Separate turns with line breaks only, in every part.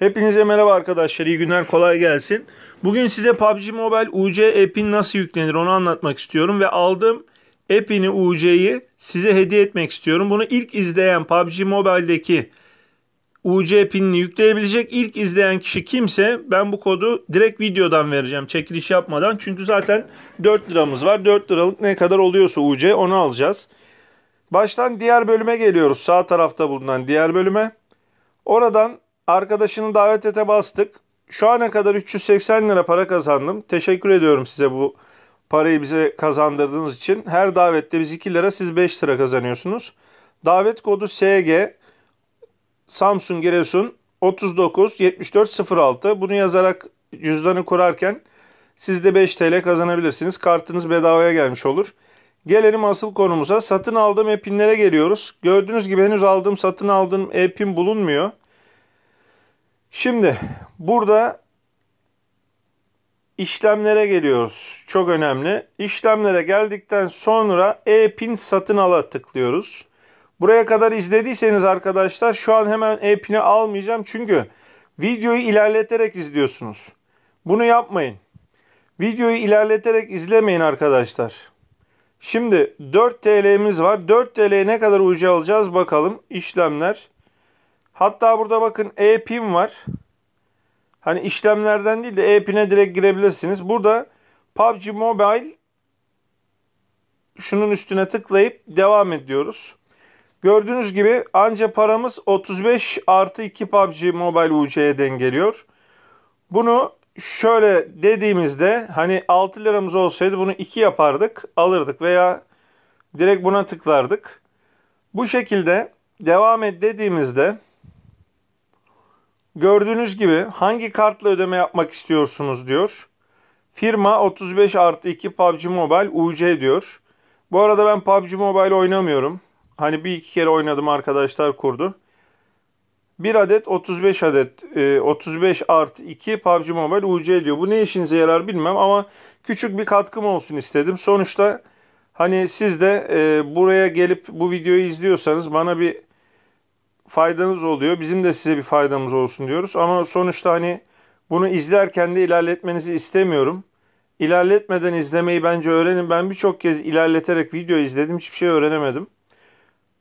Hepinize merhaba arkadaşlar. İyi günler, kolay gelsin. Bugün size PUBG Mobile UC app'in nasıl yüklenir onu anlatmak istiyorum ve aldığım app'ini UC'yi size hediye etmek istiyorum. Bunu ilk izleyen PUBG Mobile'deki UC pinini yükleyebilecek ilk izleyen kişi kimse ben bu kodu direkt videodan vereceğim çekiliş yapmadan. Çünkü zaten 4 liramız var. 4 liralık ne kadar oluyorsa UC onu alacağız. Baştan diğer bölüme geliyoruz. Sağ tarafta bulunan diğer bölüme. Oradan arkadaşını davet ete bastık. Şu ana kadar 380 lira para kazandım. Teşekkür ediyorum size bu parayı bize kazandırdığınız için. Her davette biz 2 lira siz 5 lira kazanıyorsunuz. Davet kodu SG Samsung Giresun 39 74 06. Bunu yazarak cüzdanı kurarken siz de 5 TL kazanabilirsiniz. Kartınız bedavaya gelmiş olur. Gelelim asıl konumuza. Satın aldığım e-pinlere geliyoruz. Gördüğünüz gibi henüz aldığım satın aldığım e-pin bulunmuyor. Şimdi burada işlemlere geliyoruz. Çok önemli. İşlemlere geldikten sonra e-pin satın ala tıklıyoruz. Buraya kadar izlediyseniz arkadaşlar şu an hemen e-pin'i almayacağım. Çünkü videoyu ilerleterek izliyorsunuz. Bunu yapmayın. Videoyu ilerleterek izlemeyin arkadaşlar. Şimdi 4 TL'miz var. 4 TL'ye ne kadar ucu alacağız bakalım. İşlemler. Hatta burada bakın e-pin var. Hani işlemlerden değil de e-pin'e direkt girebilirsiniz. Burada PUBG Mobile şunun üstüne tıklayıp devam ediyoruz. Gördüğünüz gibi anca paramız 35 artı 2 PUBG Mobile UC'ye dengeliyor. Bunu şöyle dediğimizde hani 6 liramız olsaydı bunu 2 yapardık alırdık veya direkt buna tıklardık. Bu şekilde devam et dediğimizde gördüğünüz gibi hangi kartla ödeme yapmak istiyorsunuz diyor. Firma 35 artı 2 PUBG Mobile UC diyor. Bu arada ben PUBG Mobile oynamıyorum. Hani bir iki kere oynadım arkadaşlar kurdu. Bir adet 35 adet 35 artı 2 PUBG Mobile UC diyor. Bu ne işinize yarar bilmem ama küçük bir katkım olsun istedim. Sonuçta hani siz de e, buraya gelip bu videoyu izliyorsanız bana bir faydanız oluyor. Bizim de size bir faydamız olsun diyoruz. Ama sonuçta hani bunu izlerken de ilerletmenizi istemiyorum. İlerletmeden izlemeyi bence öğrenin. Ben birçok kez ilerleterek video izledim. Hiçbir şey öğrenemedim.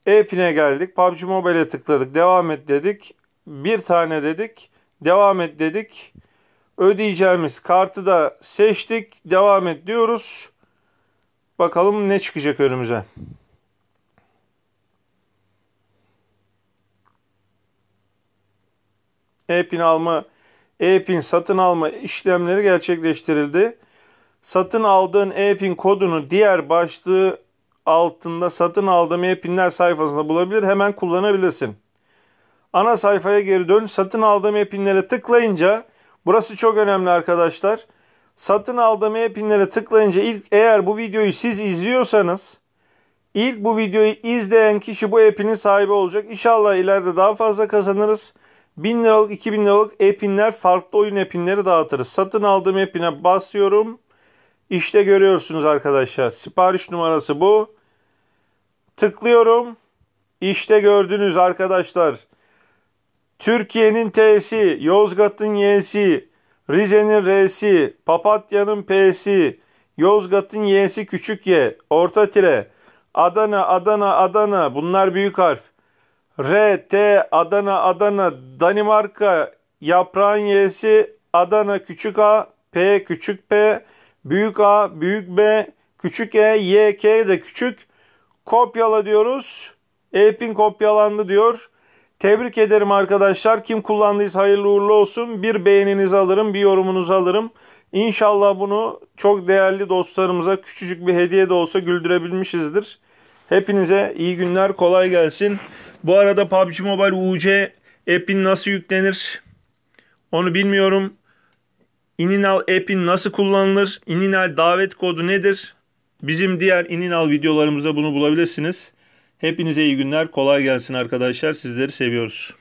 E-Pin'e geldik. PUBG Mobile'e tıkladık. Devam et dedik. Bir tane dedik. Devam et dedik. Ödeyeceğimiz kartı da seçtik. Devam et diyoruz. Bakalım ne çıkacak önümüze. E-Pin alma, E-Pin satın alma işlemleri gerçekleştirildi. Satın aldığın E-Pin kodunu diğer başlığı altında satın aldığım e-pinler sayfasında bulabilir. Hemen kullanabilirsin. Ana sayfaya geri dön. Satın aldığım e-pinlere tıklayınca burası çok önemli arkadaşlar. Satın aldığım e-pinlere tıklayınca ilk eğer bu videoyu siz izliyorsanız ilk bu videoyu izleyen kişi bu e-pinin sahibi olacak. İnşallah ileride daha fazla kazanırız. 1000 liralık 2000 liralık e-pinler farklı oyun e-pinleri dağıtırız. Satın aldığım e-pine basıyorum. İşte görüyorsunuz arkadaşlar. Sipariş numarası bu. Tıklıyorum. İşte gördünüz arkadaşlar. Türkiye'nin T'si, Yozgat'ın Y'si, Rize'nin R'si, Papatya'nın P'si, Yozgat'ın Y'si küçük Y, orta tire, Adana, Adana, Adana bunlar büyük harf. R, T, Adana, Adana, Danimarka, yaprağın Y'si, Adana küçük A, P küçük P, büyük A, büyük B, küçük E, Y, K de küçük. Kopyala diyoruz. E-pin kopyalandı diyor. Tebrik ederim arkadaşlar. Kim kullandıysa hayırlı uğurlu olsun. Bir beğeninizi alırım, bir yorumunuzu alırım. İnşallah bunu çok değerli dostlarımıza küçücük bir hediye de olsa güldürebilmişizdir. Hepinize iyi günler, kolay gelsin. Bu arada PUBG Mobile UC app'in nasıl yüklenir? Onu bilmiyorum. Ininal app'in nasıl kullanılır? Ininal davet kodu nedir? Bizim diğer Ininal videolarımızda bunu bulabilirsiniz. Hepinize iyi günler. Kolay gelsin arkadaşlar. Sizleri seviyoruz.